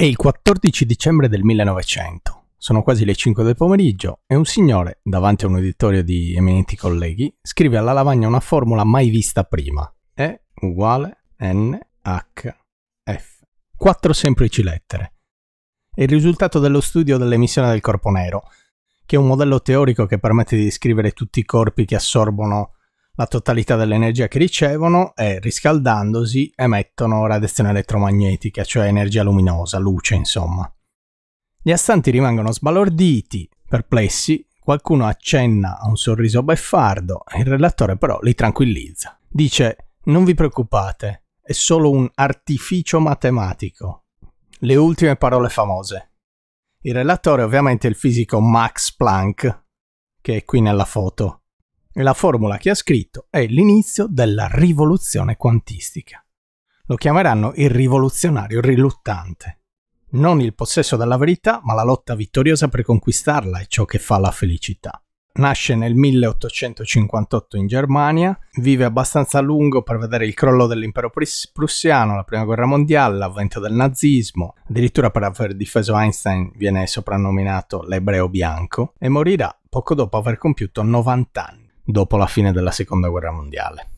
È il 14 dicembre del 1900. Sono quasi le 5 del pomeriggio e un signore, davanti a un uditorio di eminenti colleghi, scrive alla lavagna una formula mai vista prima. E uguale NHF. Quattro semplici lettere. È il risultato dello studio dell'emissione del corpo nero, che è un modello teorico che permette di descrivere tutti i corpi che assorbono la totalità dell'energia che ricevono e riscaldandosi emettono radiazione elettromagnetica, cioè energia luminosa, luce insomma. Gli astanti rimangono sbalorditi, perplessi, qualcuno accenna a un sorriso beffardo, il relatore però li tranquillizza. Dice non vi preoccupate, è solo un artificio matematico. Le ultime parole famose. Il relatore ovviamente è il fisico Max Planck, che è qui nella foto, la formula che ha scritto è l'inizio della rivoluzione quantistica. Lo chiameranno il rivoluzionario riluttante. Non il possesso della verità, ma la lotta vittoriosa per conquistarla è ciò che fa la felicità. Nasce nel 1858 in Germania, vive abbastanza a lungo per vedere il crollo dell'impero prussiano, la prima guerra mondiale, l'avvento del nazismo, addirittura per aver difeso Einstein viene soprannominato l'ebreo bianco e morirà poco dopo aver compiuto 90 anni dopo la fine della seconda guerra mondiale.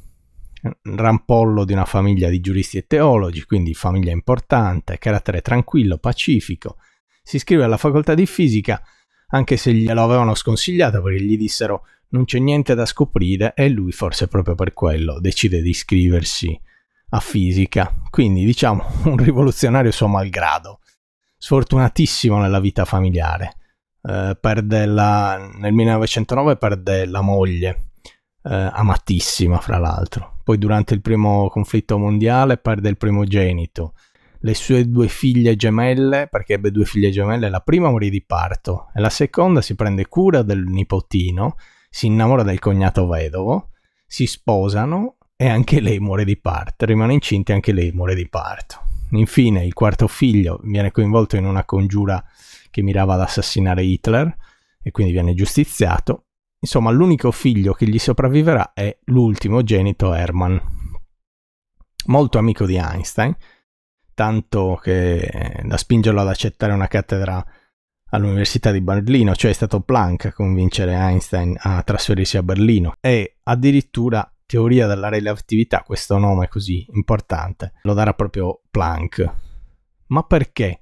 Rampollo di una famiglia di giuristi e teologi, quindi famiglia importante, carattere tranquillo, pacifico. Si iscrive alla facoltà di fisica anche se glielo avevano sconsigliato perché gli dissero non c'è niente da scoprire e lui forse proprio per quello decide di iscriversi a fisica. Quindi diciamo un rivoluzionario suo malgrado, sfortunatissimo nella vita familiare eh, perde la, nel 1909 perde la moglie, eh, amatissima fra l'altro. Poi durante il primo conflitto mondiale perde il primogenito, le sue due figlie gemelle, perché ebbe due figlie gemelle, la prima morì di parto e la seconda si prende cura del nipotino, si innamora del cognato vedovo, si sposano e anche lei muore di parto, rimane incinta e anche lei muore di parto. Infine il quarto figlio viene coinvolto in una congiura che mirava ad assassinare Hitler e quindi viene giustiziato. Insomma, l'unico figlio che gli sopravviverà è l'ultimo genito Hermann, molto amico di Einstein, tanto che da spingerlo ad accettare una cattedra all'Università di Berlino, cioè è stato Planck a convincere Einstein a trasferirsi a Berlino e addirittura teoria della relatività, questo nome così importante, lo darà proprio Planck. Ma perché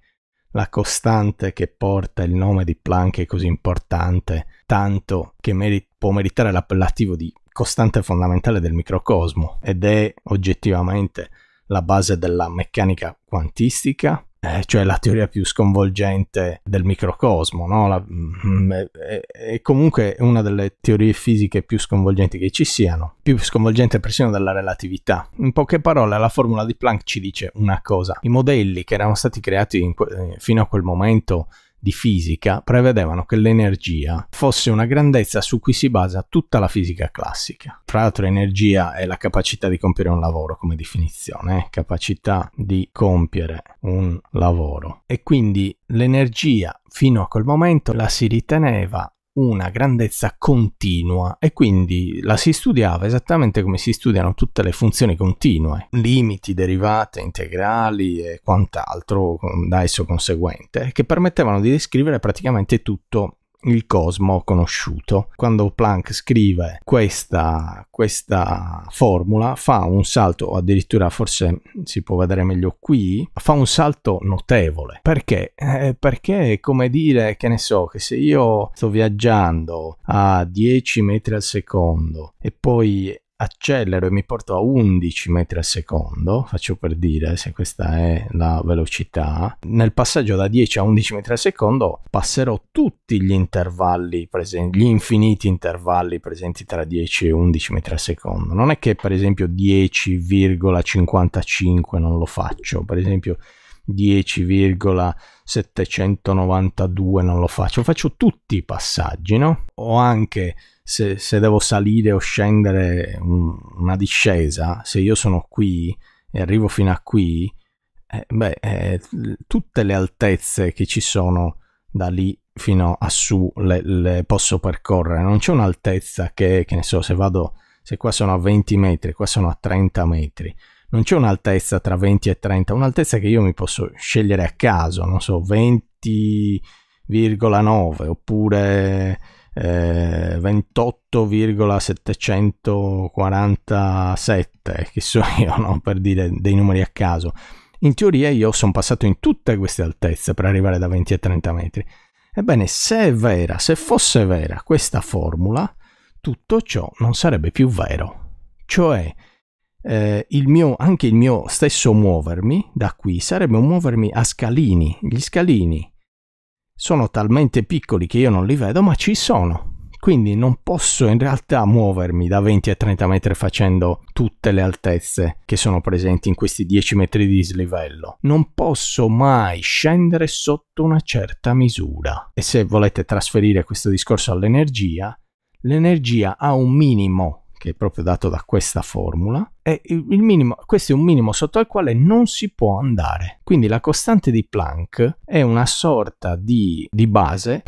la costante che porta il nome di Planck è così importante, tanto che meri- può meritare l'appellativo di costante fondamentale del microcosmo ed è oggettivamente la base della meccanica quantistica, eh, cioè la teoria più sconvolgente del microcosmo, no? la, mm, è, è, comunque una delle teorie fisiche più sconvolgenti che ci siano, più sconvolgente persino della relatività. In poche parole, la formula di Planck ci dice una cosa: i modelli che erano stati creati que- fino a quel momento di fisica prevedevano che l'energia fosse una grandezza su cui si basa tutta la fisica classica. Tra l'altro energia è la capacità di compiere un lavoro come definizione, eh? capacità di compiere un lavoro. E quindi l'energia fino a quel momento la si riteneva una grandezza continua e quindi la si studiava esattamente come si studiano tutte le funzioni continue, limiti, derivate, integrali e quant'altro da esso conseguente, che permettevano di descrivere praticamente tutto il cosmo conosciuto. Quando Planck scrive questa, questa formula fa un salto, o addirittura forse si può vedere meglio qui, fa un salto notevole. Perché? Eh, perché è come dire, che ne so, che se io sto viaggiando a 10 metri al secondo e poi accelero e mi porto a 11 metri al secondo, faccio per dire se questa è la velocità, nel passaggio da 10 a 11 metri al secondo passerò tutti gli intervalli presenti, gli infiniti intervalli presenti tra 10 e 11 metri al secondo. Non è che per esempio 10,55 non lo faccio, per esempio 10,792 non lo faccio, faccio tutti i passaggi, no? O anche se, se devo salire o scendere un, una discesa, se io sono qui e arrivo fino a qui, eh, beh, eh, tutte le altezze che ci sono da lì fino a su le, le posso percorrere. Non c'è un'altezza che, che ne so, se vado, se qua sono a 20 metri, qua sono a 30 metri. Non c'è un'altezza tra 20 e 30, un'altezza che io mi posso scegliere a caso, non so, 20,9 oppure eh, 28,747, che so io, no? per dire dei numeri a caso. In teoria io sono passato in tutte queste altezze per arrivare da 20 a 30 metri. Ebbene, se è vera, se fosse vera questa formula, tutto ciò non sarebbe più vero. Cioè, eh, il mio, anche il mio stesso muovermi da qui sarebbe un muovermi a scalini. Gli scalini sono talmente piccoli che io non li vedo, ma ci sono. Quindi non posso in realtà muovermi da 20 a 30 metri facendo tutte le altezze che sono presenti in questi 10 metri di dislivello. Non posso mai scendere sotto una certa misura. E se volete trasferire questo discorso all'energia, l'energia ha un minimo che è proprio dato da questa formula, e il minimo, questo è un minimo sotto il quale non si può andare. Quindi la costante di Planck è una sorta di, di base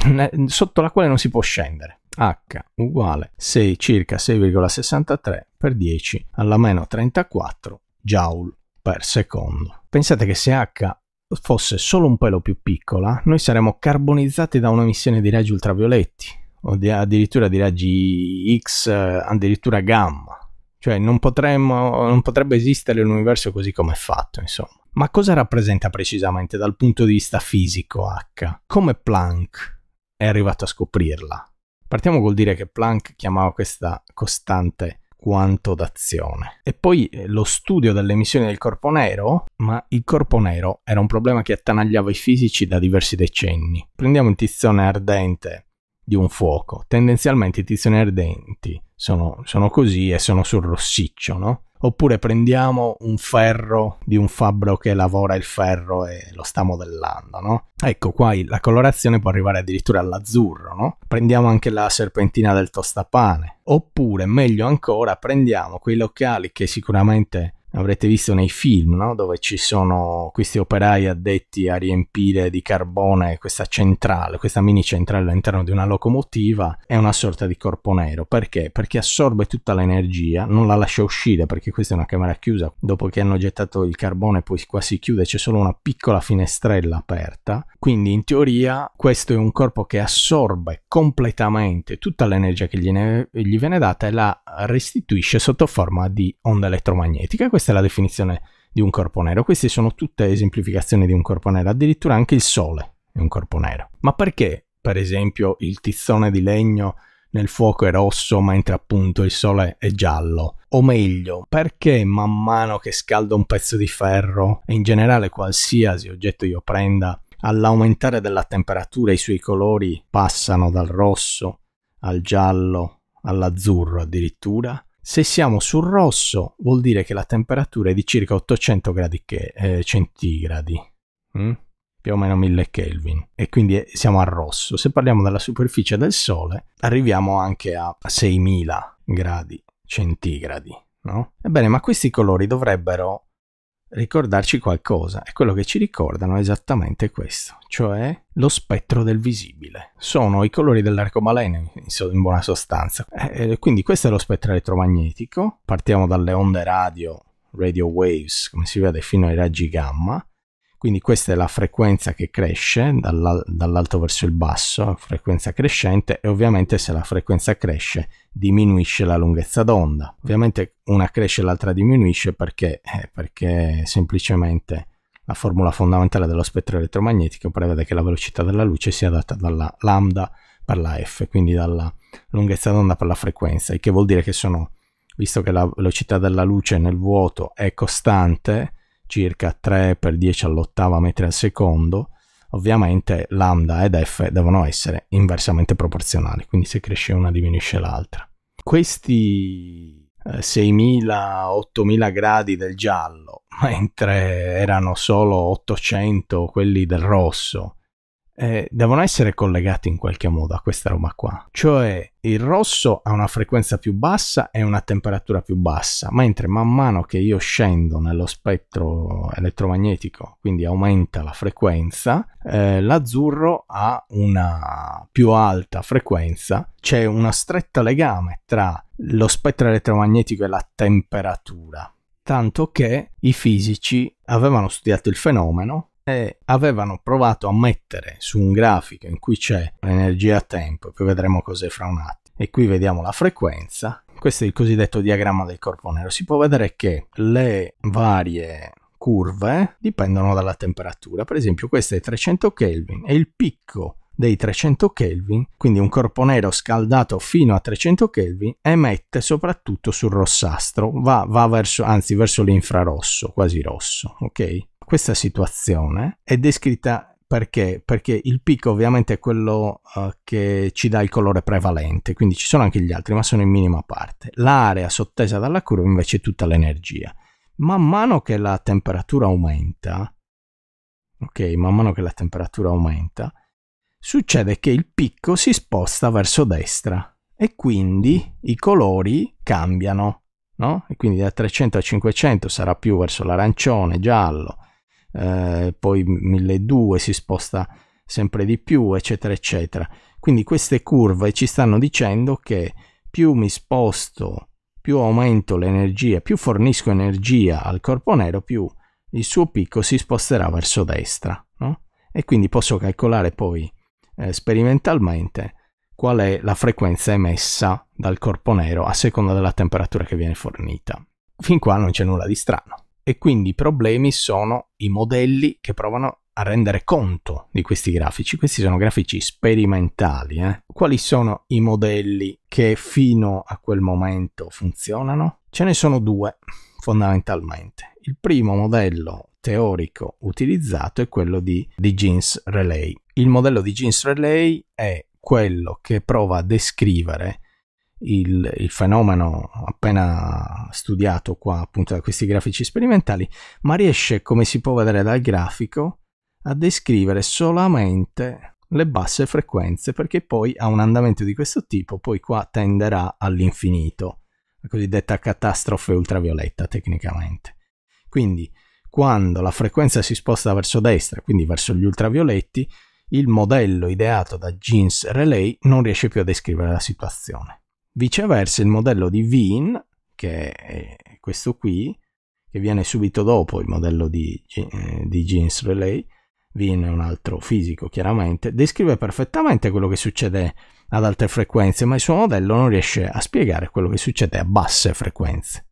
sotto la quale non si può scendere. H uguale 6, circa 6,63 per 10 alla meno 34 joule per secondo. Pensate che se H fosse solo un pelo più piccola, noi saremmo carbonizzati da un'emissione di raggi ultravioletti o di, addirittura di raggi X, addirittura gamma. Cioè non, potremmo, non potrebbe esistere l'universo così come è fatto, insomma. Ma cosa rappresenta precisamente dal punto di vista fisico H? Come Planck è arrivato a scoprirla? Partiamo col dire che Planck chiamava questa costante quanto d'azione. E poi eh, lo studio delle emissioni del corpo nero, ma il corpo nero era un problema che attanagliava i fisici da diversi decenni. Prendiamo un tizzone ardente di un fuoco. Tendenzialmente i tizioni ardenti sono, sono così e sono sul rossiccio, no? Oppure prendiamo un ferro di un fabbro che lavora il ferro e lo sta modellando, no? Ecco qua la colorazione può arrivare addirittura all'azzurro, no? Prendiamo anche la serpentina del tostapane. Oppure, meglio ancora, prendiamo quei locali che sicuramente avrete visto nei film, no? dove ci sono questi operai addetti a riempire di carbone questa centrale, questa mini centrale all'interno di una locomotiva, è una sorta di corpo nero. Perché? Perché assorbe tutta l'energia, non la lascia uscire perché questa è una camera chiusa, dopo che hanno gettato il carbone poi qua si chiude, c'è solo una piccola finestrella aperta, quindi in teoria questo è un corpo che assorbe completamente tutta l'energia che gli viene data e la restituisce sotto forma di onda elettromagnetica questa è la definizione di un corpo nero. Queste sono tutte esemplificazioni di un corpo nero, addirittura anche il Sole è un corpo nero. Ma perché, per esempio, il tizzone di legno nel fuoco è rosso mentre appunto il Sole è giallo? O meglio, perché man mano che scaldo un pezzo di ferro e in generale qualsiasi oggetto io prenda, all'aumentare della temperatura i suoi colori passano dal rosso al giallo all'azzurro addirittura? Se siamo sul rosso vuol dire che la temperatura è di circa 800 gradi che, eh, centigradi, mm? più o meno 1000 Kelvin, e quindi eh, siamo al rosso. Se parliamo della superficie del Sole arriviamo anche a 6000 gradi centigradi. No? Ebbene, ma questi colori dovrebbero ricordarci qualcosa e quello che ci ricordano è esattamente questo, cioè lo spettro del visibile. Sono i colori dell'arcobaleno in buona sostanza. Eh, quindi questo è lo spettro elettromagnetico, partiamo dalle onde radio, radio waves, come si vede, fino ai raggi gamma, quindi questa è la frequenza che cresce dall'alto verso il basso, frequenza crescente e ovviamente se la frequenza cresce diminuisce la lunghezza d'onda. Ovviamente una cresce e l'altra diminuisce perché, eh, perché semplicemente la formula fondamentale dello spettro elettromagnetico prevede che la velocità della luce sia data dalla lambda per la f, quindi dalla lunghezza d'onda per la frequenza, il che vuol dire che sono, visto che la velocità della luce nel vuoto è costante, circa 3 per 10 all'ottava metri al secondo, ovviamente lambda ed f devono essere inversamente proporzionali, quindi se cresce una diminuisce l'altra. Questi 6.000-8.000 eh, gradi del giallo, mentre erano solo 800 quelli del rosso, eh, devono essere collegati in qualche modo a questa roba qua. Cioè il rosso ha una frequenza più bassa e una temperatura più bassa, mentre man mano che io scendo nello spettro elettromagnetico, quindi aumenta la frequenza, eh, l'azzurro ha una più alta frequenza. C'è uno stretto legame tra lo spettro elettromagnetico e la temperatura tanto che i fisici avevano studiato il fenomeno e avevano provato a mettere su un grafico in cui c'è l'energia a tempo, poi vedremo cos'è fra un attimo, e qui vediamo la frequenza, questo è il cosiddetto diagramma del corpo nero, si può vedere che le varie curve dipendono dalla temperatura, per esempio questo è 300 Kelvin e il picco dei 300 Kelvin, quindi un corpo nero scaldato fino a 300 Kelvin, emette soprattutto sul rossastro, va, va verso, anzi verso l'infrarosso, quasi rosso, ok? Questa situazione è descritta perché? Perché il picco ovviamente è quello uh, che ci dà il colore prevalente, quindi ci sono anche gli altri, ma sono in minima parte. L'area sottesa dalla curva invece è tutta l'energia. Man mano che la temperatura aumenta, ok, man mano che la temperatura aumenta, succede che il picco si sposta verso destra e quindi i colori cambiano, no? E quindi da 300 a 500 sarà più verso l'arancione, giallo, eh, poi 1200 si sposta sempre di più, eccetera, eccetera. Quindi queste curve ci stanno dicendo che più mi sposto, più aumento l'energia, più fornisco energia al corpo nero, più il suo picco si sposterà verso destra, no? E quindi posso calcolare poi eh, sperimentalmente qual è la frequenza emessa dal corpo nero a seconda della temperatura che viene fornita. Fin qua non c'è nulla di strano. E quindi i problemi sono i modelli che provano a rendere conto di questi grafici. Questi sono grafici sperimentali. Eh? Quali sono i modelli che fino a quel momento funzionano? Ce ne sono due fondamentalmente. Il primo modello teorico utilizzato è quello di, di Jeans Relay. Il modello di Jeans Relay è quello che prova a descrivere il, il, fenomeno appena studiato qua appunto da questi grafici sperimentali, ma riesce, come si può vedere dal grafico, a descrivere solamente le basse frequenze perché poi ha un andamento di questo tipo, poi qua tenderà all'infinito, la cosiddetta catastrofe ultravioletta tecnicamente. Quindi quando la frequenza si sposta verso destra, quindi verso gli ultravioletti, il modello ideato da Jeans Relay non riesce più a descrivere la situazione. Viceversa, il modello di Wien, che è questo qui, che viene subito dopo il modello di, eh, di Jeans Relay, Wien è un altro fisico chiaramente, descrive perfettamente quello che succede ad alte frequenze, ma il suo modello non riesce a spiegare quello che succede a basse frequenze.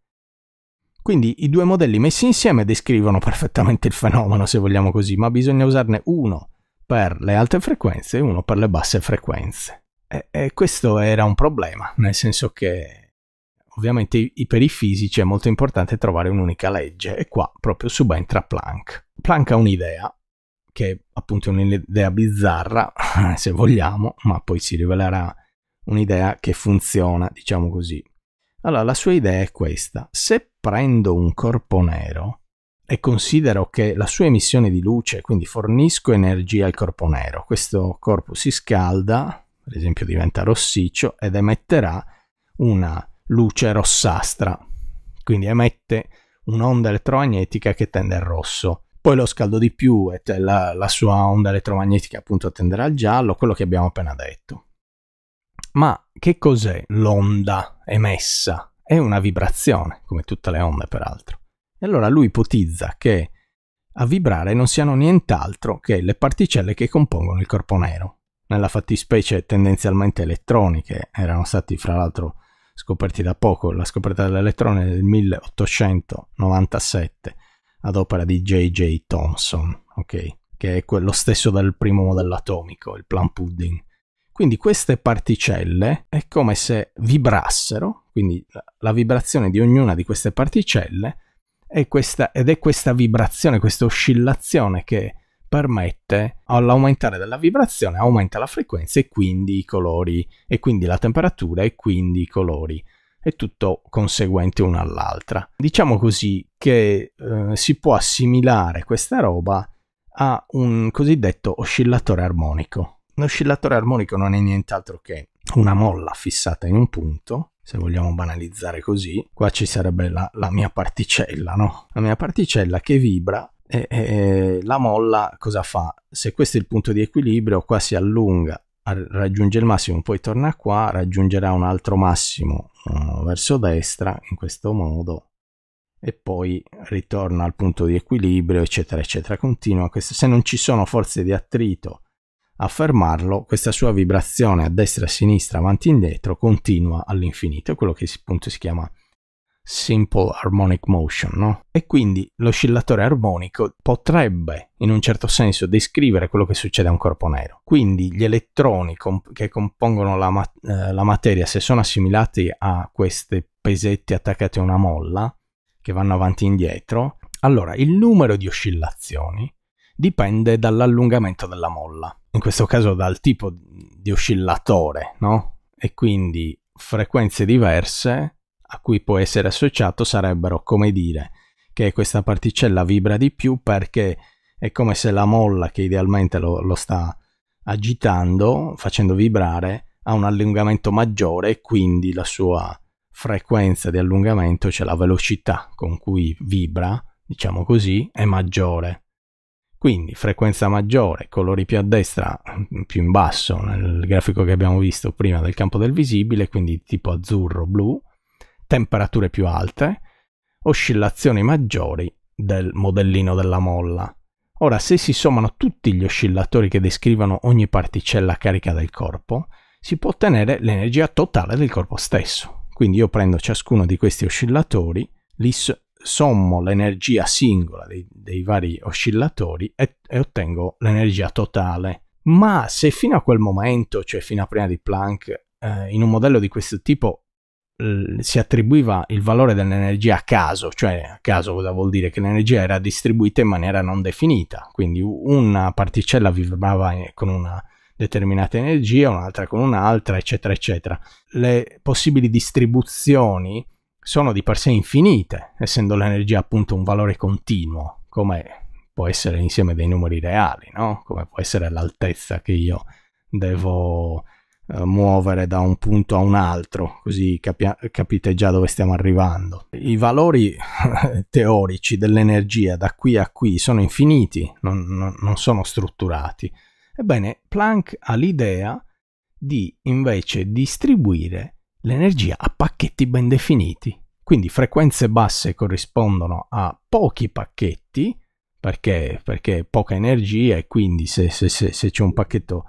Quindi i due modelli messi insieme descrivono perfettamente il fenomeno, se vogliamo così, ma bisogna usarne uno per le alte frequenze e uno per le basse frequenze. E, e questo era un problema, nel senso che ovviamente per i fisici è molto importante trovare un'unica legge e qua proprio subentra Planck. Planck ha un'idea, che è appunto un'idea bizzarra, se vogliamo, ma poi si rivelerà un'idea che funziona, diciamo così. Allora, la sua idea è questa. Se prendo un corpo nero e considero che la sua emissione di luce, quindi fornisco energia al corpo nero, questo corpo si scalda, per esempio diventa rossiccio, ed emetterà una luce rossastra, quindi emette un'onda elettromagnetica che tende al rosso. Poi lo scaldo di più e la, la sua onda elettromagnetica appunto tenderà al giallo, quello che abbiamo appena detto. Ma che cos'è l'onda emessa? È una vibrazione, come tutte le onde peraltro. E allora lui ipotizza che a vibrare non siano nient'altro che le particelle che compongono il corpo nero. Nella fattispecie tendenzialmente elettroni, che erano stati fra l'altro scoperti da poco, la scoperta dell'elettrone nel 1897 ad opera di J.J. Thomson, ok? Che è quello stesso del primo modello atomico, il plum pudding. Quindi queste particelle è come se vibrassero, quindi la vibrazione di ognuna di queste particelle è questa, ed è questa vibrazione, questa oscillazione che permette all'aumentare della vibrazione aumenta la frequenza e quindi i colori e quindi la temperatura e quindi i colori è tutto conseguente una all'altra. Diciamo così che eh, si può assimilare questa roba a un cosiddetto oscillatore armonico. L'oscillatore armonico non è nient'altro che una molla fissata in un punto, se vogliamo banalizzare così. Qua ci sarebbe la, la mia particella, no? La mia particella che vibra e, e, la molla cosa fa? Se questo è il punto di equilibrio, qua si allunga, raggiunge il massimo, poi torna qua, raggiungerà un altro massimo uh, verso destra, in questo modo, e poi ritorna al punto di equilibrio, eccetera, eccetera. Continua. Questo, se non ci sono forze di attrito a fermarlo, questa sua vibrazione a destra a sinistra, avanti e indietro, continua all'infinito. È quello che appunto si chiama simple harmonic motion, no? E quindi l'oscillatore armonico potrebbe, in un certo senso, descrivere quello che succede a un corpo nero. Quindi gli elettroni comp- che compongono la, ma- eh, la materia, se sono assimilati a questi pesetti attaccati a una molla, che vanno avanti e indietro, allora il numero di oscillazioni dipende dall'allungamento della molla, in questo caso dal tipo di oscillatore, no? E quindi frequenze diverse a cui può essere associato sarebbero come dire che questa particella vibra di più perché è come se la molla che idealmente lo, lo sta agitando, facendo vibrare, ha un allungamento maggiore e quindi la sua frequenza di allungamento, cioè la velocità con cui vibra, diciamo così, è maggiore. Quindi frequenza maggiore, colori più a destra, più in basso nel grafico che abbiamo visto prima del campo del visibile, quindi tipo azzurro-blu, temperature più alte, oscillazioni maggiori del modellino della molla. Ora, se si sommano tutti gli oscillatori che descrivono ogni particella carica del corpo, si può ottenere l'energia totale del corpo stesso. Quindi io prendo ciascuno di questi oscillatori, li sommo l'energia singola dei, dei vari oscillatori e, e ottengo l'energia totale. Ma se fino a quel momento, cioè fino a prima di Planck, eh, in un modello di questo tipo si attribuiva il valore dell'energia a caso, cioè a caso cosa vuol dire? Che l'energia era distribuita in maniera non definita, quindi una particella vibrava con una determinata energia, un'altra con un'altra, eccetera, eccetera. Le possibili distribuzioni sono di per sé infinite, essendo l'energia appunto un valore continuo, come può essere l'insieme dei numeri reali, no? Come può essere l'altezza che io devo eh, muovere da un punto a un altro, così capi- capite già dove stiamo arrivando. I valori teorici dell'energia da qui a qui sono infiniti, non, non, non sono strutturati. Ebbene, Planck ha l'idea di invece distribuire l'energia a pacchetti ben definiti. Quindi frequenze basse corrispondono a pochi pacchetti, perché, perché poca energia e quindi se, se, se, se c'è un pacchetto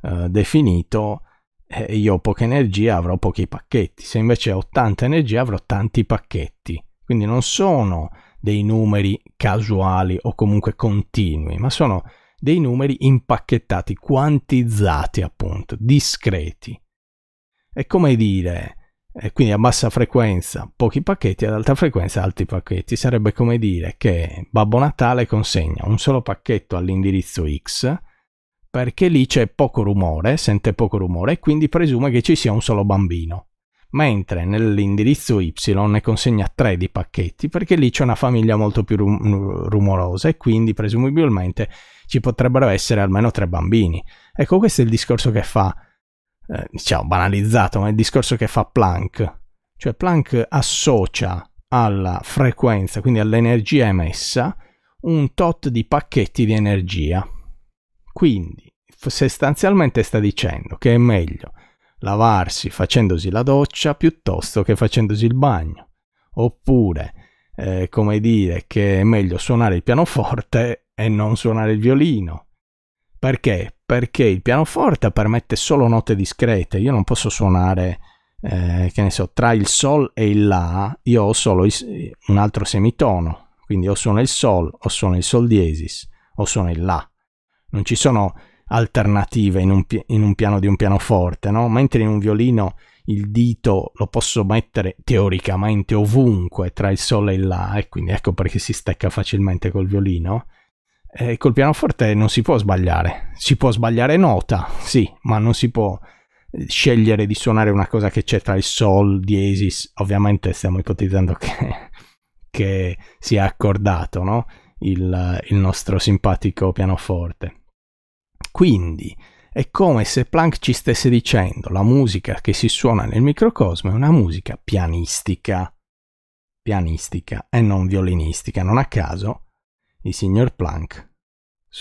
uh, definito eh, io ho poca energia avrò pochi pacchetti, se invece ho tanta energia avrò tanti pacchetti. Quindi non sono dei numeri casuali o comunque continui, ma sono dei numeri impacchettati, quantizzati appunto, discreti. È come dire, eh, quindi a bassa frequenza pochi pacchetti, ad alta frequenza alti pacchetti. Sarebbe come dire che Babbo Natale consegna un solo pacchetto all'indirizzo X perché lì c'è poco rumore, sente poco rumore e quindi presume che ci sia un solo bambino. Mentre nell'indirizzo Y ne consegna tre di pacchetti perché lì c'è una famiglia molto più rum- rumorosa e quindi presumibilmente ci potrebbero essere almeno tre bambini. Ecco, questo è il discorso che fa, eh, diciamo banalizzato, ma è il discorso che fa Planck. Cioè Planck associa alla frequenza, quindi all'energia emessa, un tot di pacchetti di energia quindi sostanzialmente sta dicendo che è meglio lavarsi facendosi la doccia piuttosto che facendosi il bagno. Oppure, eh, come dire, che è meglio suonare il pianoforte e non suonare il violino. Perché? Perché il pianoforte permette solo note discrete. Io non posso suonare, eh, che ne so, tra il sol e il la, io ho solo un altro semitono. Quindi o suono il sol, o suono il sol diesis, o suono il la non ci sono alternative in un, in un piano di un pianoforte, no? Mentre in un violino il dito lo posso mettere teoricamente ovunque tra il sol e il la, e quindi ecco perché si stecca facilmente col violino. E col pianoforte non si può sbagliare, si può sbagliare nota, sì, ma non si può scegliere di suonare una cosa che c'è tra il sol, diesis, ovviamente stiamo ipotizzando che, che sia accordato, no? il, il nostro simpatico pianoforte. Quindi è come se Planck ci stesse dicendo la musica che si suona nel microcosmo è una musica pianistica, pianistica e non violinistica. Non a caso il signor Planck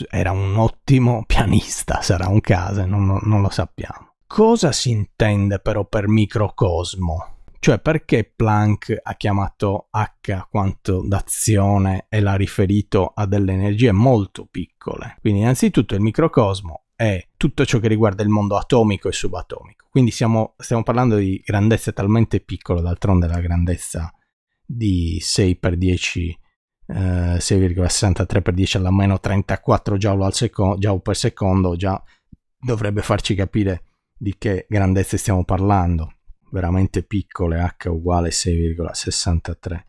era un ottimo pianista, sarà un caso, non, non lo sappiamo. Cosa si intende però per microcosmo? Cioè perché Planck ha chiamato H quanto d'azione e l'ha riferito a delle energie molto piccole? Quindi innanzitutto il microcosmo è tutto ciò che riguarda il mondo atomico e subatomico. Quindi siamo, stiamo parlando di grandezze talmente piccole, d'altronde la grandezza di 6 per 10 eh, 6,63 per 10 alla meno 34 joule, al seco- joule per secondo già dovrebbe farci capire di che grandezze stiamo parlando veramente piccole h uguale 6,63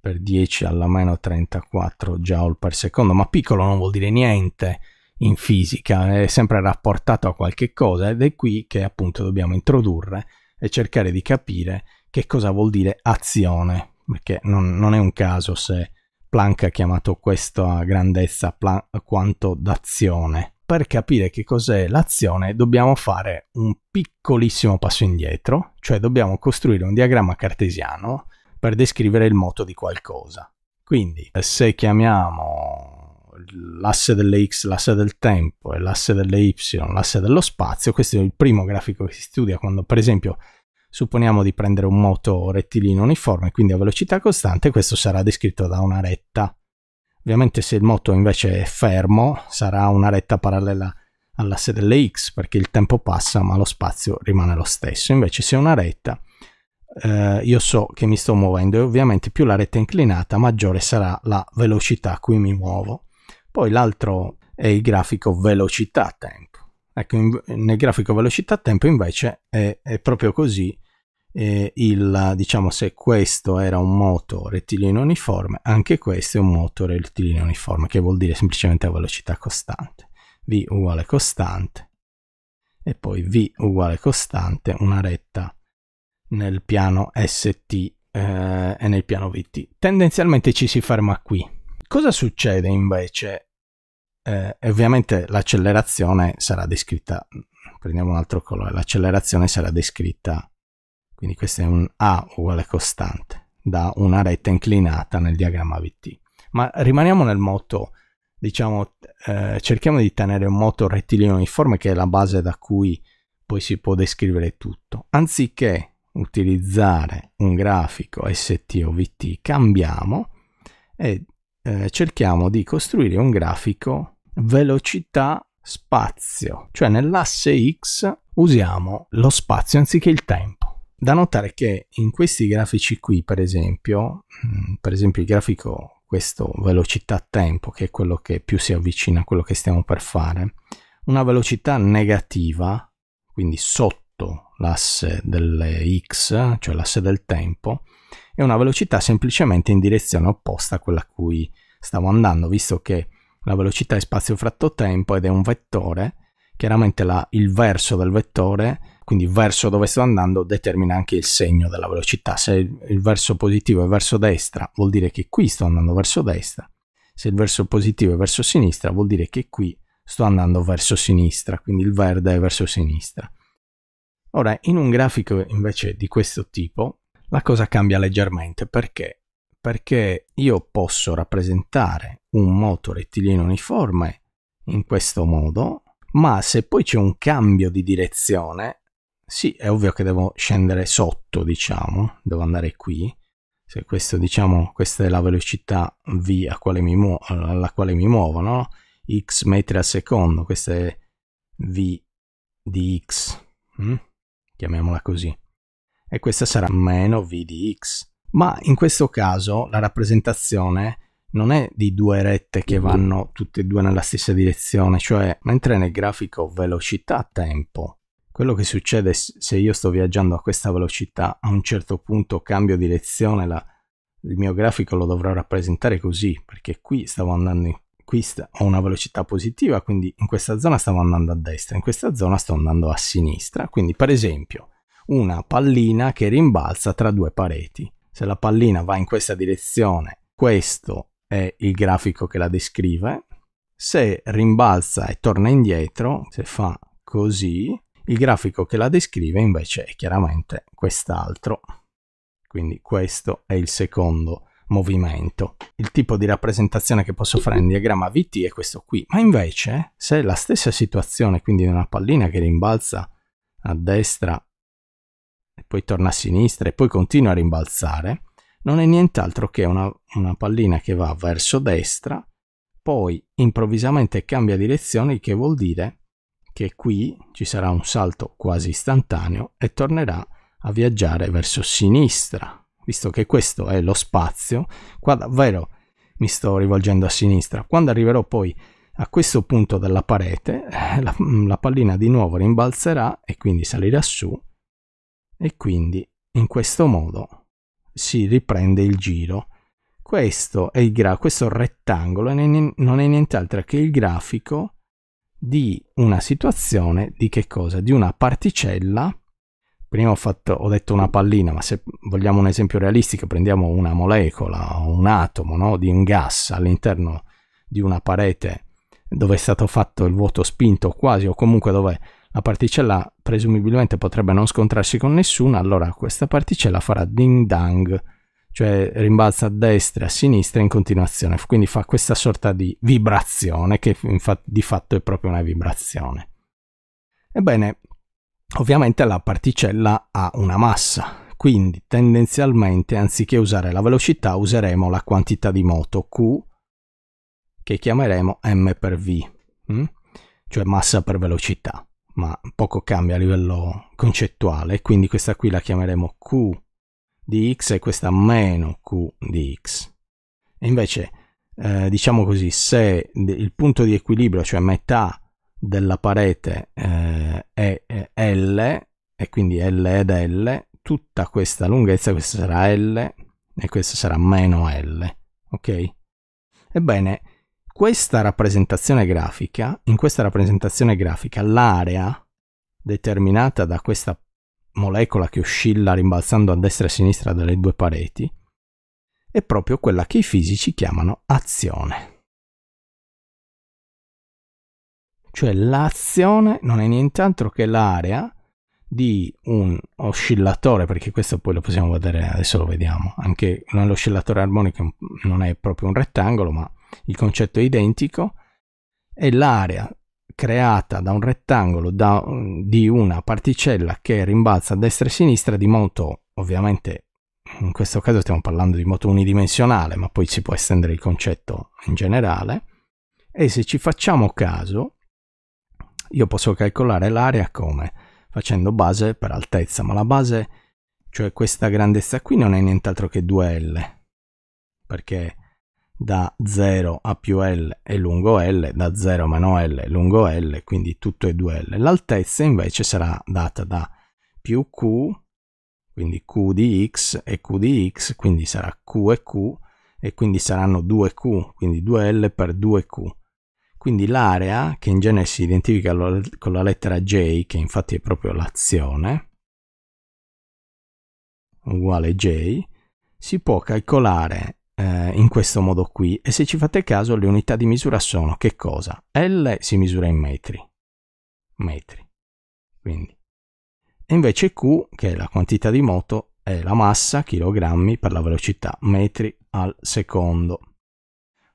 per 10 alla meno 34 joule per secondo ma piccolo non vuol dire niente in fisica è sempre rapportato a qualche cosa ed è qui che appunto dobbiamo introdurre e cercare di capire che cosa vuol dire azione perché non, non è un caso se Planck ha chiamato questa grandezza plan- quanto d'azione. Per capire che cos'è l'azione dobbiamo fare un piccolissimo passo indietro, cioè dobbiamo costruire un diagramma cartesiano per descrivere il moto di qualcosa. Quindi se chiamiamo l'asse delle x l'asse del tempo e l'asse delle y l'asse dello spazio, questo è il primo grafico che si studia quando per esempio Supponiamo di prendere un moto rettilineo uniforme, quindi a velocità costante, questo sarà descritto da una retta. Ovviamente se il moto invece è fermo, sarà una retta parallela all'asse delle x, perché il tempo passa ma lo spazio rimane lo stesso. Invece se è una retta, eh, io so che mi sto muovendo e ovviamente più la retta è inclinata, maggiore sarà la velocità a cui mi muovo. Poi l'altro è il grafico velocità-tempo. Ecco, in, nel grafico velocità-tempo invece è, è proprio così eh, il, diciamo se questo era un moto rettilineo uniforme, anche questo è un moto rettilineo uniforme, che vuol dire semplicemente a velocità costante. V uguale costante e poi V uguale costante, una retta nel piano ST eh, e nel piano VT. Tendenzialmente ci si ferma qui. Cosa succede invece? Eh, ovviamente l'accelerazione sarà descritta, prendiamo un altro colore, l'accelerazione sarà descritta quindi questo è un A uguale costante da una retta inclinata nel diagramma VT. Ma rimaniamo nel moto, diciamo, eh, cerchiamo di tenere un moto rettilineo uniforme che è la base da cui poi si può descrivere tutto. Anziché utilizzare un grafico ST o VT, cambiamo e eh, cerchiamo di costruire un grafico velocità spazio, cioè nell'asse X usiamo lo spazio anziché il tempo. Da notare che in questi grafici qui, per esempio, mm, per esempio il grafico questo velocità-tempo, che è quello che più si avvicina a quello che stiamo per fare, una velocità negativa, quindi sotto l'asse delle x, cioè l'asse del tempo, è una velocità semplicemente in direzione opposta a quella a cui stavo andando, visto che la velocità è spazio fratto tempo ed è un vettore, chiaramente la, il verso del vettore quindi verso dove sto andando determina anche il segno della velocità. Se il verso positivo è verso destra, vuol dire che qui sto andando verso destra. Se il verso positivo è verso sinistra, vuol dire che qui sto andando verso sinistra, quindi il verde è verso sinistra. Ora, in un grafico invece di questo tipo, la cosa cambia leggermente. Perché? Perché io posso rappresentare un moto rettilineo uniforme in questo modo, ma se poi c'è un cambio di direzione, sì, è ovvio che devo scendere sotto, diciamo, devo andare qui. Se questo, diciamo, questa è la velocità v quale muo- alla quale mi muovo, no? x metri al secondo, questa è v di x, hm? chiamiamola così. E questa sarà meno v di x. Ma in questo caso la rappresentazione non è di due rette che vanno tutte e due nella stessa direzione, cioè mentre nel grafico velocità-tempo quello che succede se io sto viaggiando a questa velocità, a un certo punto cambio direzione, la, il mio grafico lo dovrò rappresentare così, perché qui stavo andando in, qui ho una velocità positiva, quindi in questa zona stavo andando a destra, in questa zona sto andando a sinistra. Quindi per esempio una pallina che rimbalza tra due pareti. Se la pallina va in questa direzione, questo è il grafico che la descrive. Se rimbalza e torna indietro, se fa così, il grafico che la descrive invece è chiaramente quest'altro. Quindi questo è il secondo movimento. Il tipo di rappresentazione che posso fare in diagramma VT è questo qui. Ma invece, se la stessa situazione, quindi una pallina che rimbalza a destra e poi torna a sinistra e poi continua a rimbalzare, non è nient'altro che una, una pallina che va verso destra, poi improvvisamente cambia direzione, che vuol dire che qui ci sarà un salto quasi istantaneo e tornerà a viaggiare verso sinistra, visto che questo è lo spazio, qua davvero mi sto rivolgendo a sinistra. Quando arriverò poi a questo punto della parete, eh, la, la pallina di nuovo rimbalzerà e quindi salirà su e quindi in questo modo si riprende il giro. Questo è il, gra- questo rettangolo non è nient'altro che il grafico di una situazione di che cosa? Di una particella. Prima ho, fatto, ho detto una pallina, ma se vogliamo un esempio realistico, prendiamo una molecola o un atomo no? di un gas all'interno di una parete dove è stato fatto il vuoto spinto quasi o comunque dove la particella presumibilmente potrebbe non scontrarsi con nessuno, allora questa particella farà ding dang, cioè rimbalza a destra e a sinistra in continuazione, quindi fa questa sorta di vibrazione che infatti di fatto è proprio una vibrazione. Ebbene, ovviamente la particella ha una massa, quindi tendenzialmente anziché usare la velocità useremo la quantità di moto Q che chiameremo m per v, hm? cioè massa per velocità, ma poco cambia a livello concettuale, quindi questa qui la chiameremo q di x e questa meno q di x. E invece, eh, diciamo così, se il punto di equilibrio, cioè metà della parete eh, è, è L, e quindi L ed L, tutta questa lunghezza, questa sarà L e questa sarà meno L, ok? Ebbene, questa rappresentazione grafica, in questa rappresentazione grafica, l'area determinata da questa molecola che oscilla rimbalzando a destra e a sinistra dalle due pareti è proprio quella che i fisici chiamano azione. Cioè l'azione non è nient'altro che l'area di un oscillatore, perché questo poi lo possiamo vedere, adesso lo vediamo, anche nell'oscillatore armonico non è proprio un rettangolo, ma il concetto è identico, è l'area creata da un rettangolo da, di una particella che rimbalza a destra e a sinistra di moto, ovviamente in questo caso stiamo parlando di moto unidimensionale, ma poi si può estendere il concetto in generale, e se ci facciamo caso, io posso calcolare l'area come? Facendo base per altezza, ma la base, cioè questa grandezza qui, non è nient'altro che 2L, perché da 0 a più L è lungo L, da 0 a meno L è lungo L, quindi tutto è 2L. L'altezza invece sarà data da più Q, quindi Q di X e Q di X, quindi sarà Q e Q, e quindi saranno 2Q, quindi 2L per 2Q. Quindi l'area, che in genere si identifica con la lettera J, che infatti è proprio l'azione, uguale J, si può calcolare eh, in questo modo qui e se ci fate caso le unità di misura sono che cosa? L si misura in metri, metri, quindi. E invece Q, che è la quantità di moto, è la massa, chilogrammi per la velocità, metri al secondo.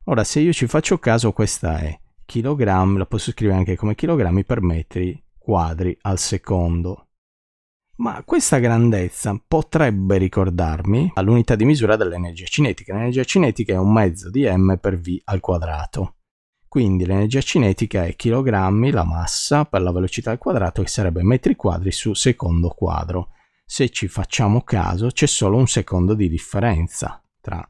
Ora, se io ci faccio caso, questa è chilogrammi, la posso scrivere anche come chilogrammi per metri quadri al secondo. Ma questa grandezza potrebbe ricordarmi l'unità di misura dell'energia cinetica. L'energia cinetica è un mezzo di m per v al quadrato. Quindi l'energia cinetica è chilogrammi, la massa per la velocità al quadrato, che sarebbe metri quadri su secondo quadro. Se ci facciamo caso, c'è solo un secondo di differenza tra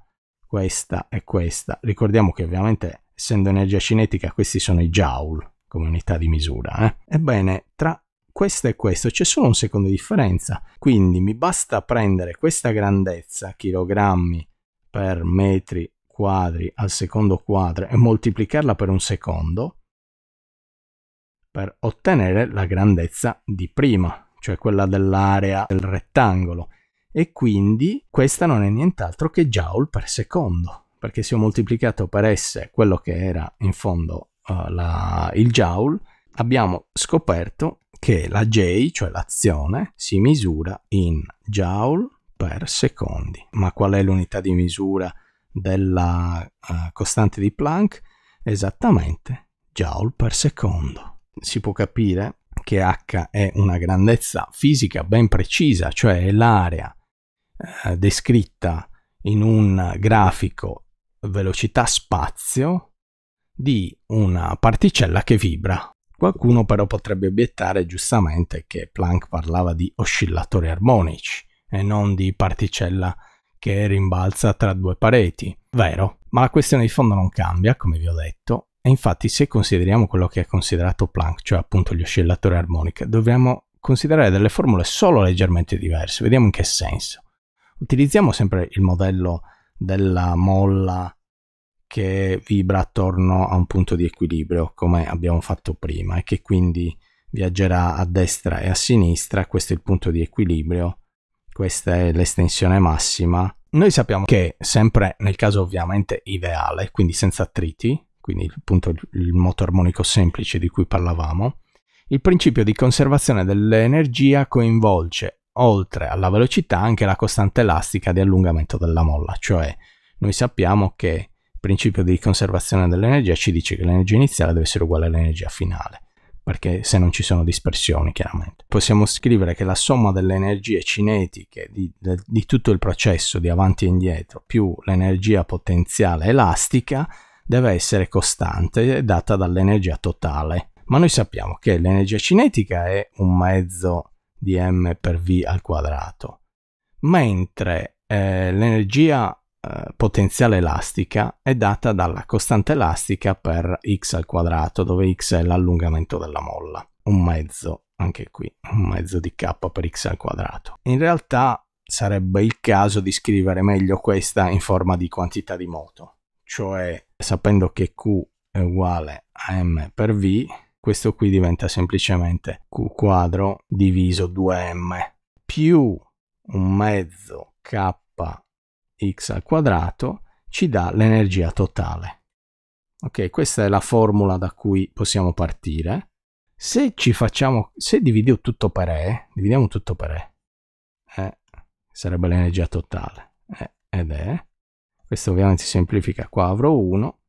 questa e questa. Ricordiamo che ovviamente, essendo energia cinetica, questi sono i joule come unità di misura. Eh? Ebbene, tra questo e questo, c'è solo un secondo di differenza. Quindi mi basta prendere questa grandezza, chilogrammi per metri quadri al secondo quadro, e moltiplicarla per un secondo per ottenere la grandezza di prima, cioè quella dell'area del rettangolo. E quindi questa non è nient'altro che joule per secondo, perché se ho moltiplicato per S quello che era in fondo uh, la, il joule, abbiamo scoperto che la J, cioè l'azione, si misura in joule per secondi. Ma qual è l'unità di misura della uh, costante di Planck? Esattamente joule per secondo. Si può capire che h è una grandezza fisica ben precisa, cioè è l'area eh, descritta in un grafico velocità spazio di una particella che vibra. Qualcuno però potrebbe obiettare giustamente che Planck parlava di oscillatori armonici e non di particella che rimbalza tra due pareti. Vero, ma la questione di fondo non cambia, come vi ho detto, e infatti se consideriamo quello che ha considerato Planck, cioè appunto gli oscillatori armonici, dobbiamo considerare delle formule solo leggermente diverse. Vediamo in che senso. Utilizziamo sempre il modello della molla che vibra attorno a un punto di equilibrio, come abbiamo fatto prima, e che quindi viaggerà a destra e a sinistra. Questo è il punto di equilibrio, questa è l'estensione massima. Noi sappiamo che sempre nel caso ovviamente ideale, quindi senza attriti, quindi appunto il moto armonico semplice di cui parlavamo, il principio di conservazione dell'energia coinvolge oltre alla velocità anche la costante elastica di allungamento della molla, cioè noi sappiamo che principio di conservazione dell'energia ci dice che l'energia iniziale deve essere uguale all'energia finale, perché se non ci sono dispersioni chiaramente. Possiamo scrivere che la somma delle energie cinetiche di, di, di tutto il processo di avanti e indietro più l'energia potenziale elastica deve essere costante data dall'energia totale. Ma noi sappiamo che l'energia cinetica è un mezzo di m per v al quadrato, mentre eh, l'energia eh, potenziale elastica è data dalla costante elastica per x al quadrato, dove x è l'allungamento della molla, un mezzo, anche qui, un mezzo di k per x al quadrato. In realtà sarebbe il caso di scrivere meglio questa in forma di quantità di moto, cioè sapendo che q è uguale a m per v, questo qui diventa semplicemente q quadro diviso 2m più un mezzo k x al quadrato ci dà l'energia totale. Ok, questa è la formula da cui possiamo partire. Se ci facciamo, se dividiamo tutto per E, dividiamo tutto per E, eh, sarebbe l'energia totale, eh, ed è, questo ovviamente si semplifica, qua avrò 1,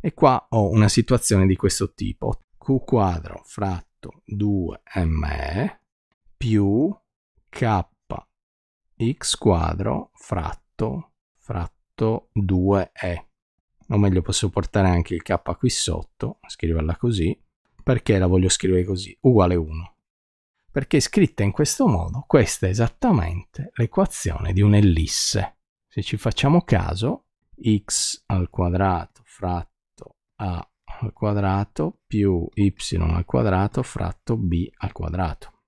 e qua ho una situazione di questo tipo q quadro fratto 2me più k x quadro fratto fratto 2e o meglio posso portare anche il k qui sotto scriverla così perché la voglio scrivere così uguale 1 perché scritta in questo modo questa è esattamente l'equazione di un'ellisse se ci facciamo caso x al quadrato fratto a al quadrato più y al quadrato fratto b al quadrato.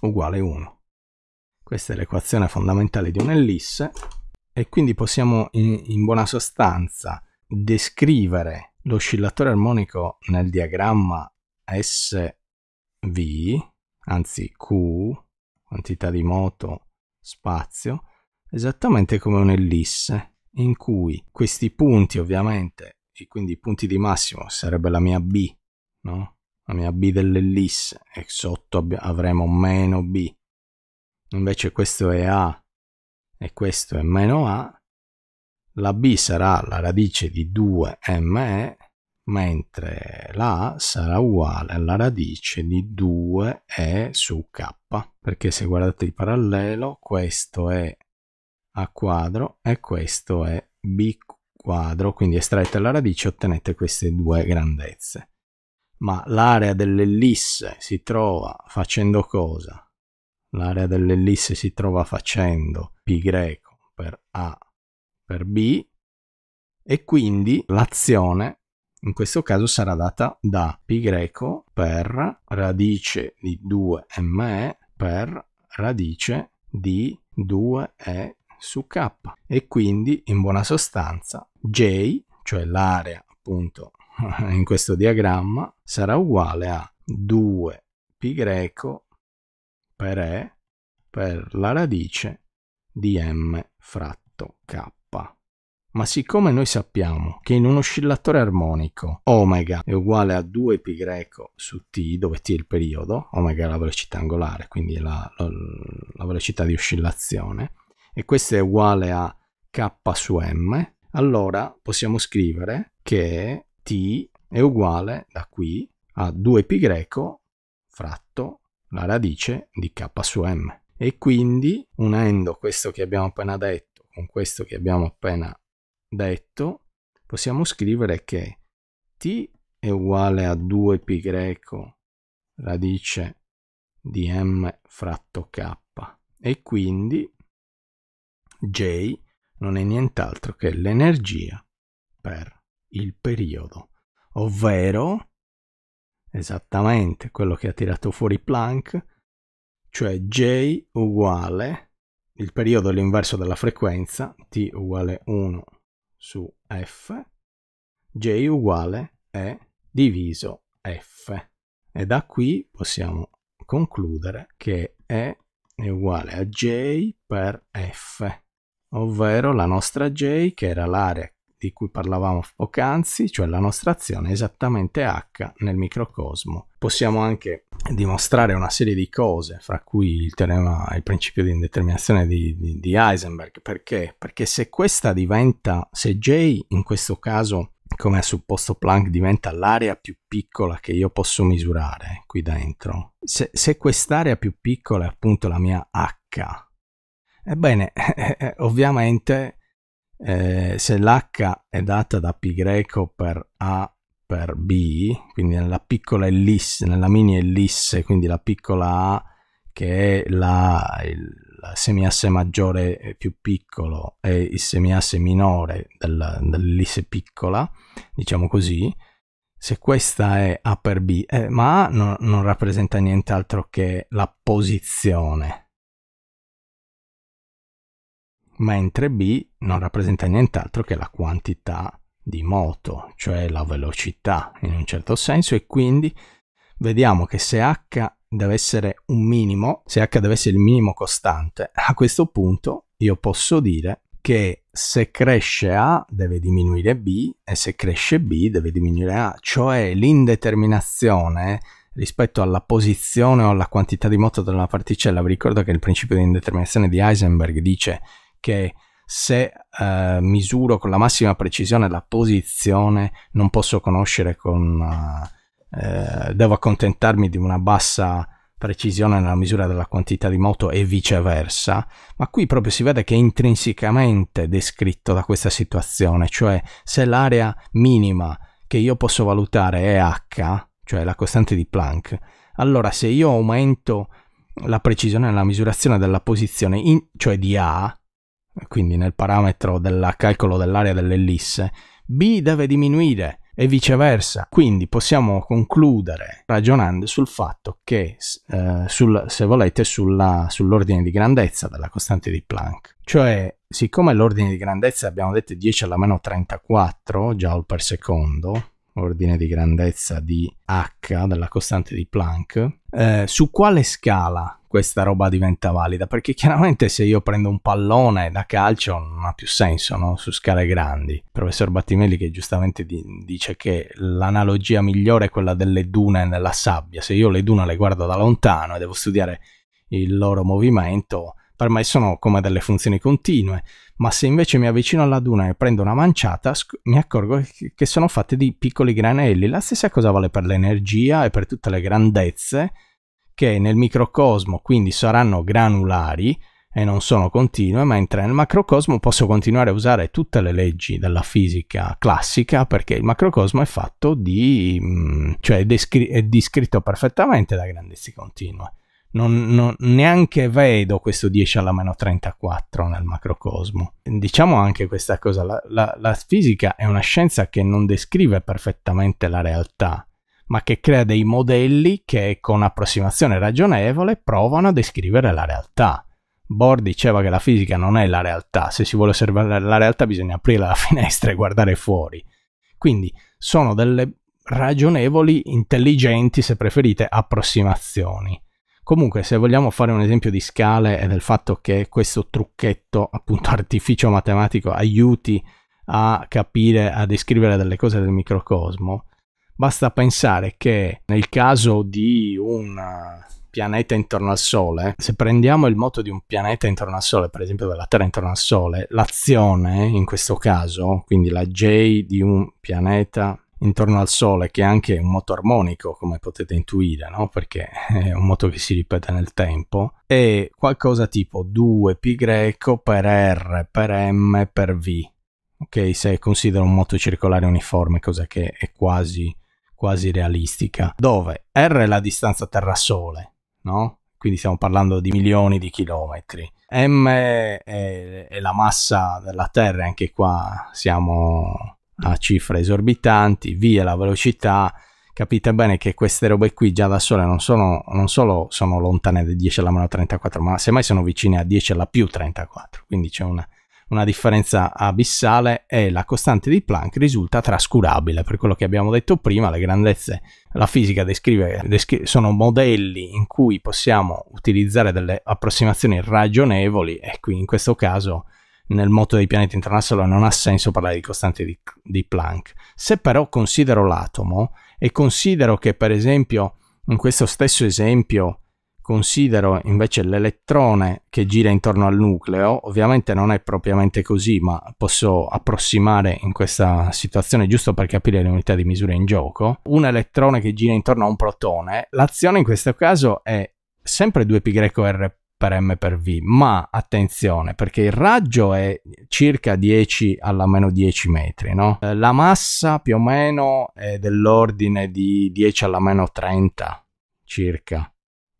Uguale 1. Questa è l'equazione fondamentale di un'ellisse e quindi possiamo in, in buona sostanza descrivere l'oscillatore armonico nel diagramma SV, anzi Q, quantità di moto, spazio, esattamente come un'ellisse in cui questi punti ovviamente e quindi i punti di massimo sarebbe la mia B, no? La mia B dell'ellisse e sotto avremo meno B. Invece questo è A e questo è meno A. La B sarà la radice di 2ME, mentre la A sarà uguale alla radice di 2E su K. Perché se guardate il parallelo, questo è A quadro e questo è B quadro, quindi estraete la radice ottenete queste due grandezze. Ma l'area dell'ellisse si trova facendo cosa? L'area dell'ellisse si trova facendo π greco per A per B e quindi l'azione in questo caso sarà data da π greco per radice di 2me per radice di 2e su K e quindi in buona sostanza J, cioè l'area appunto in questo diagramma, sarà uguale a 2π greco per E per la radice di m fratto k. Ma siccome noi sappiamo che in un oscillatore armonico omega è uguale a 2π greco su t, dove t è il periodo, omega è la velocità angolare, quindi la, la, la velocità di oscillazione, e questo è uguale a k su m, allora possiamo scrivere che t è uguale da qui a 2π greco fratto la radice di k su m. E quindi, unendo questo che abbiamo appena detto con questo che abbiamo appena detto, possiamo scrivere che t è uguale a 2π radice di m fratto k e quindi J non è nient'altro che l'energia per il periodo, ovvero esattamente quello che ha tirato fuori Planck, cioè J uguale il periodo è l'inverso della frequenza, T uguale 1 su F, J uguale E diviso F. E da qui possiamo concludere che E è uguale a J per F, ovvero la nostra J che era l'area di cui parlavamo poc'anzi, cioè la nostra azione esattamente H nel microcosmo. Possiamo anche dimostrare una serie di cose, fra cui il teorema, il principio di indeterminazione di, di, di Heisenberg. Perché? Perché se questa diventa, se J in questo caso come ha supposto Planck, diventa l'area più piccola che io posso misurare qui dentro. Se, se quest'area più piccola è appunto la mia H, ebbene, ovviamente eh, se l'H è data da pi greco per A per B, quindi nella piccola ellisse, nella mini ellisse, quindi la piccola A che è la, il, semiasse maggiore più piccolo e il semiasse minore della, dell'ellisse piccola, diciamo così, se questa è A per B, eh, ma A no, non rappresenta nient'altro che la posizione mentre B non rappresenta nient'altro che la quantità di moto, cioè la velocità in un certo senso, e quindi vediamo che se h deve essere un minimo, se h deve essere il minimo costante, a questo punto io posso dire che se cresce A deve diminuire B e se cresce B deve diminuire A, cioè l'indeterminazione rispetto alla posizione o alla quantità di moto della particella. Vi ricordo che il principio di indeterminazione di Heisenberg dice che se eh, misuro con la massima precisione la posizione non posso conoscere con... Eh, devo accontentarmi di una bassa precisione nella misura della quantità di moto e viceversa, ma qui proprio si vede che è intrinsecamente descritto da questa situazione, cioè se l'area minima che io posso valutare è h, cioè la costante di Planck, allora se io aumento la precisione nella misurazione della posizione, in, cioè di A, quindi nel parametro del calcolo dell'area dell'ellisse, B deve diminuire e viceversa. Quindi possiamo concludere ragionando sul fatto che, eh, sul, se volete, sulla, sull'ordine di grandezza della costante di Planck. Cioè, siccome l'ordine di grandezza abbiamo detto è 10 alla meno 34 joule per secondo, ordine di grandezza di h della costante di Planck, eh, su quale scala questa roba diventa valida, perché chiaramente se io prendo un pallone da calcio non ha più senso, no? Su scale grandi. Il professor Battimelli che giustamente di- dice che l'analogia migliore è quella delle dune nella sabbia, se io le dune le guardo da lontano e devo studiare il loro movimento, per me sono come delle funzioni continue, ma se invece mi avvicino alla duna e prendo una manciata, sc- mi accorgo che sono fatte di piccoli granelli. La stessa cosa vale per l'energia e per tutte le grandezze che nel microcosmo quindi saranno granulari e non sono continue, mentre nel macrocosmo posso continuare a usare tutte le leggi della fisica classica perché il macrocosmo è fatto di... Mm, cioè è, descri- è descritto perfettamente da grandezze continue. Non, non, neanche vedo questo 10 alla meno 34 nel macrocosmo. Diciamo anche questa cosa, la, la, la fisica è una scienza che non descrive perfettamente la realtà, ma che crea dei modelli che con approssimazione ragionevole provano a descrivere la realtà. Bohr diceva che la fisica non è la realtà, se si vuole osservare la realtà bisogna aprire la finestra e guardare fuori. Quindi sono delle ragionevoli, intelligenti, se preferite, approssimazioni. Comunque, se vogliamo fare un esempio di scale e del fatto che questo trucchetto, appunto artificio matematico, aiuti a capire, a descrivere delle cose del microcosmo, Basta pensare che nel caso di un pianeta intorno al Sole, se prendiamo il moto di un pianeta intorno al Sole, per esempio della Terra intorno al Sole, l'azione in questo caso, quindi la J di un pianeta intorno al Sole, che è anche un moto armonico, come potete intuire, no? perché è un moto che si ripete nel tempo, è qualcosa tipo 2π per R per M per V. Ok, se considero un moto circolare uniforme, cosa che è quasi, quasi realistica, dove R è la distanza Terra-Sole, no? Quindi stiamo parlando di milioni di chilometri. M è, è la massa della Terra, anche qua siamo a cifre esorbitanti, via la velocità, capite bene che queste robe qui già da sole non, sono, non solo sono lontane da 10 alla meno 34, ma semmai sono vicine a 10 alla più 34, quindi c'è una, una differenza abissale e la costante di Planck risulta trascurabile. Per quello che abbiamo detto prima, le grandezze, la fisica descrive, descrive sono modelli in cui possiamo utilizzare delle approssimazioni ragionevoli e qui in questo caso nel moto dei pianeti intorno al Sole non ha senso parlare di costante di, di Planck. Se però considero l'atomo e considero che per esempio in questo stesso esempio considero invece l'elettrone che gira intorno al nucleo, ovviamente non è propriamente così, ma posso approssimare in questa situazione giusto per capire le unità di misura in gioco, un elettrone che gira intorno a un protone, l'azione in questo caso è sempre 2πr per m per v, ma attenzione perché il raggio è circa 10 alla meno 10 metri, no? Eh, la massa più o meno è dell'ordine di 10 alla meno 30 circa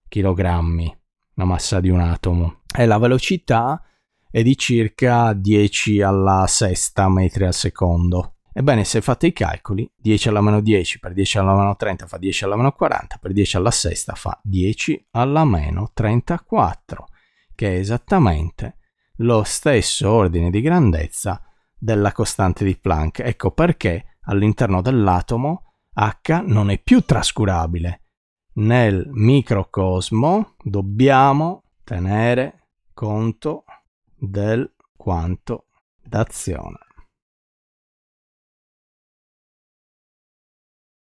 chilogrammi, la massa di un atomo, e la velocità è di circa 10 alla sesta metri al secondo. Ebbene, se fate i calcoli, 10 alla meno 10 per 10 alla meno 30 fa 10 alla meno 40, per 10 alla sesta fa 10 alla meno 34, che è esattamente lo stesso ordine di grandezza della costante di Planck. Ecco perché all'interno dell'atomo H non è più trascurabile. Nel microcosmo dobbiamo tenere conto del quanto d'azione.